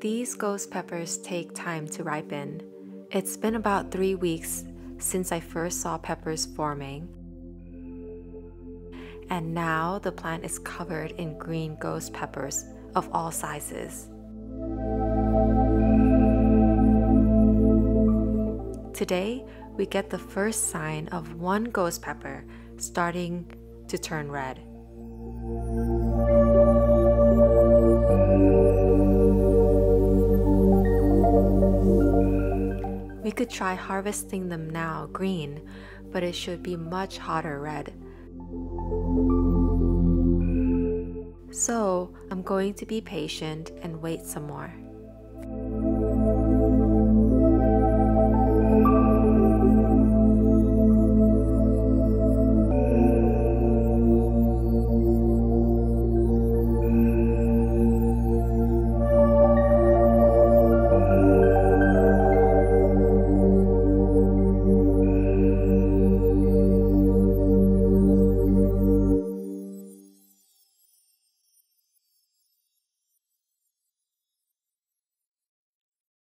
These ghost peppers take time to ripen. It's been about three weeks since I first saw peppers forming. And now the plant is covered in green ghost peppers of all sizes. Today, we get the first sign of one ghost pepper starting to turn red. We could try harvesting them now green, but it should be much hotter red. So I'm going to be patient and wait some more.